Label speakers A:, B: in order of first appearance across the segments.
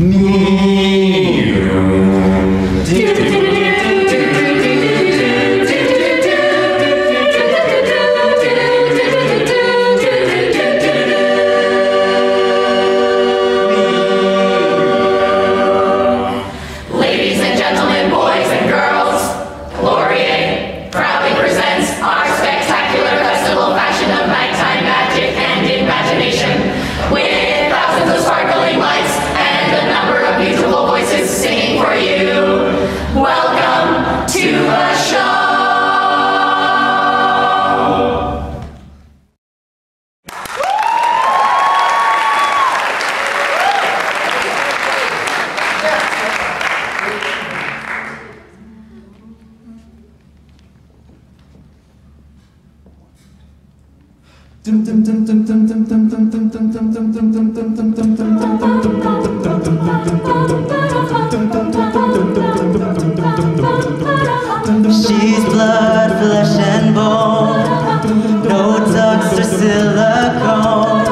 A: Ladies
B: She's blood, flesh, and bone. No touch or silicone.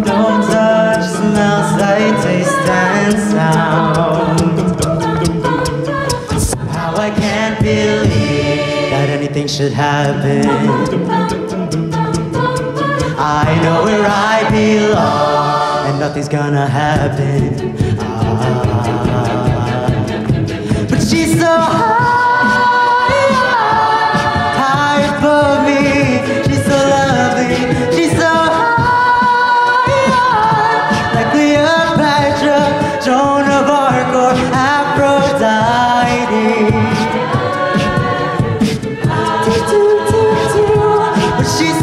B: No touch, smell, sight, taste, and sound. Somehow I can't believe that anything should happen. I know where I belong, and nothing's gonna happen. Ah. But she's so high, high above me. She's so lovely. She's so high, like Joan of Arc, or Aphrodite. But she's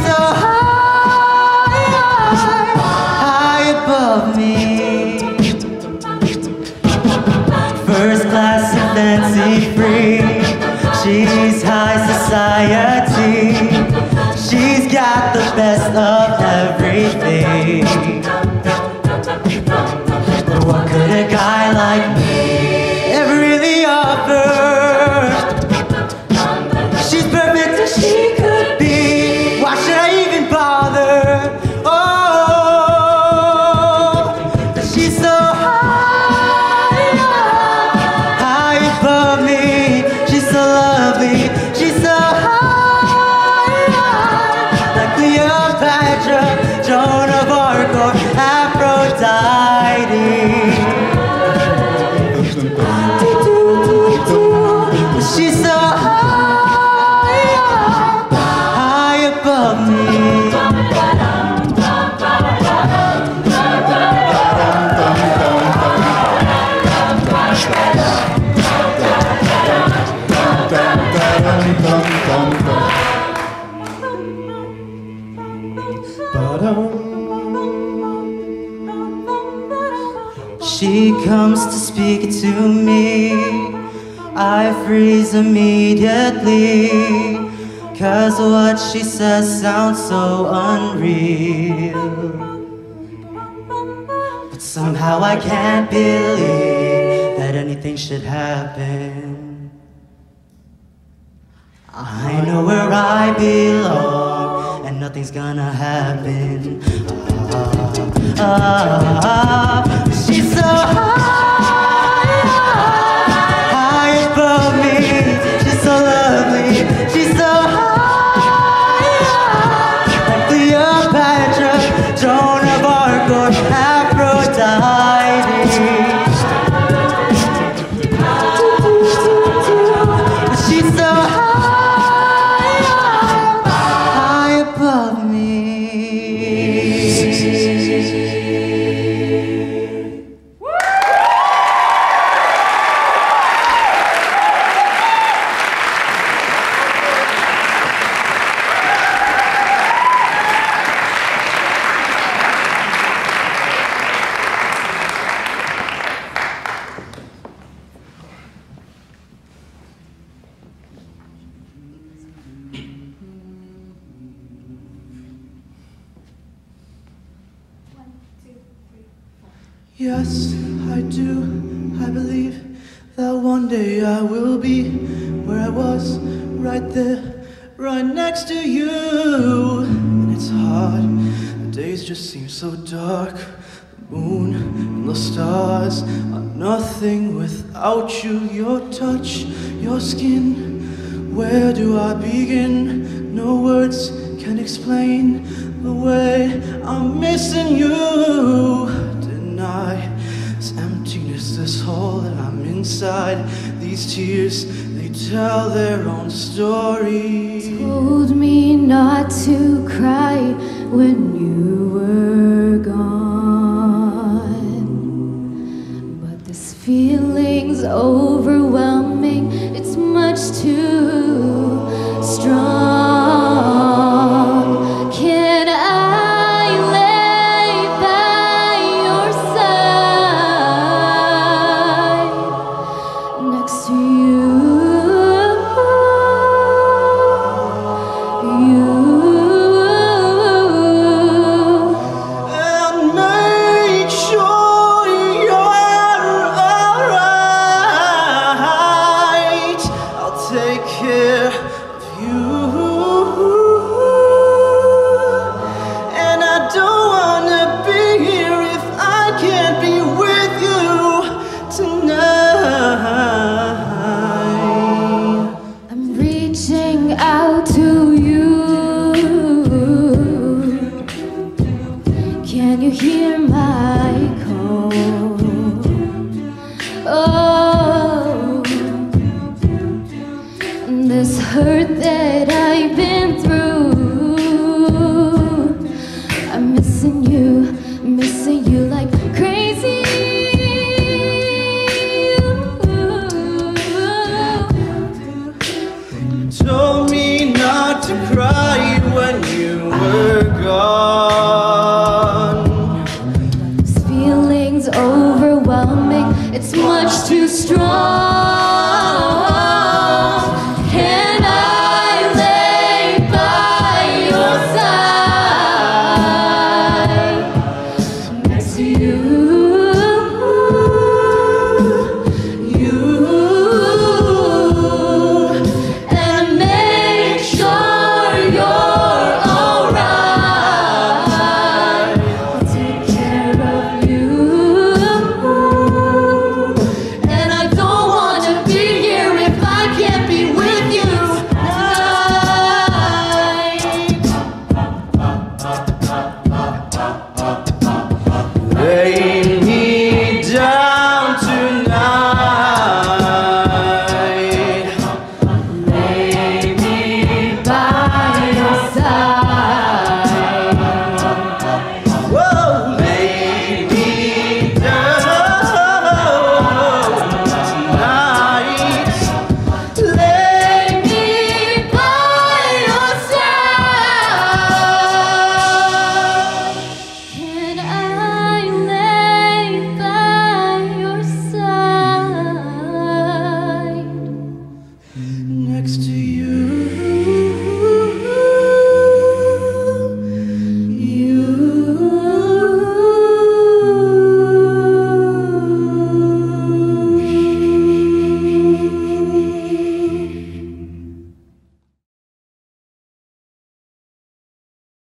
B: But what could a guy like me She comes to speak to me. I freeze immediately. Cause what she says sounds so unreal. But somehow I can't believe that anything should happen. I know where I belong, and nothing's gonna happen. Ah, ah, ah. She's so high,
C: Yes, I do. I believe that one day I will be where I was, right there, right next to you. And it's hard, the days just seem so dark. The moon and the stars are nothing without you. Your touch, your skin. Where do I begin? No words can explain the way I'm missing you. Inside. These tears, they tell their own story.
D: told me not to cry